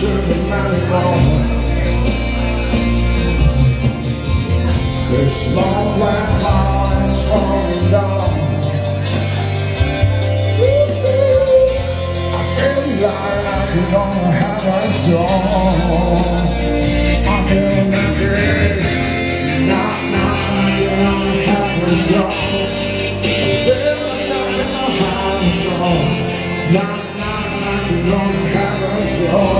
Sherman Mountain Her black car is falling down I feel like I don't have a storm I feel like not, not I don't have a storm I feel like I don't have a storm Not, not I don't have a storm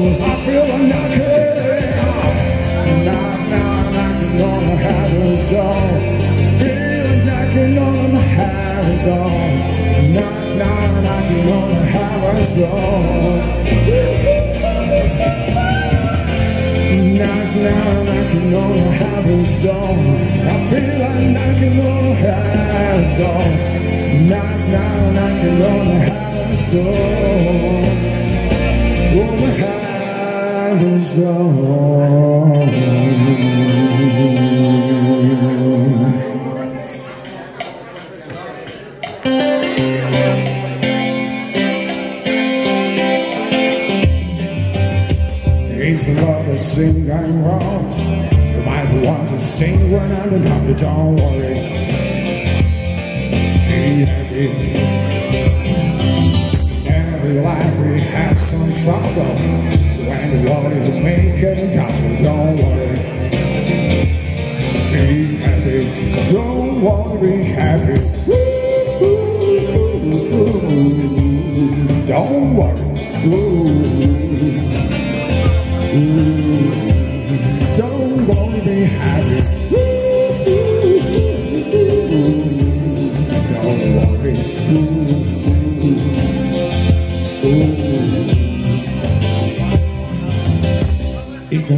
Heaven's door. Knock, knock, knocking on heaven's door. Knock, knock, knocking on heaven's door. I feel like knocking on heaven's door. Knock, knock, knocking on heaven's door. On heaven's door. Sing I'm wrong. You might want to sing when I'm not, but don't worry. Be happy. Every life we have some trouble. When the world is making trouble, don't worry. Be happy. Don't worry, be happy.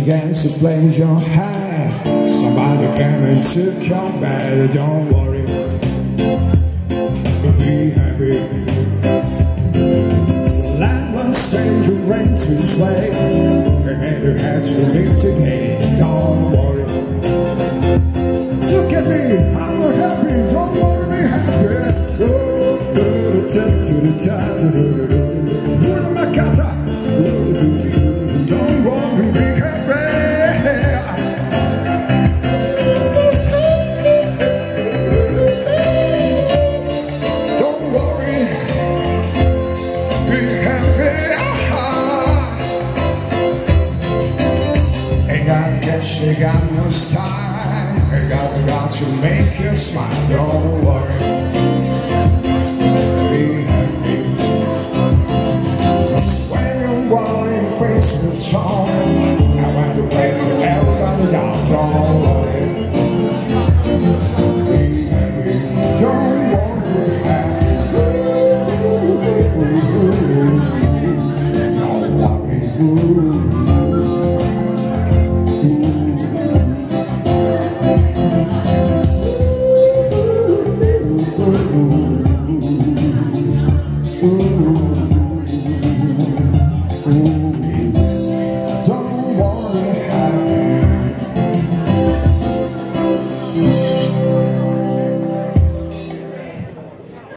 Get to place your head. Somebody came and took your bed. Don't worry. Be happy. Landlord said you rent to. They made you have to litigate. Don't worry. Look at me, I'm happy. Don't worry, be happy. To the to the top, to the top. You got no style, I got got to make you smile, don't worry.